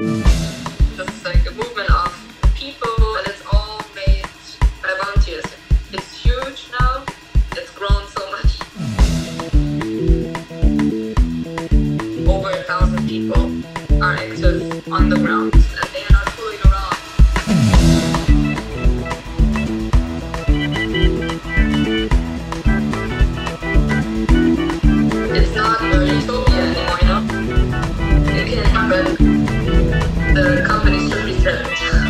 It's like a movement of people, and it's all made by volunteers. It's huge now. It's grown so much. Over a thousand people are active on the ground. Curtis.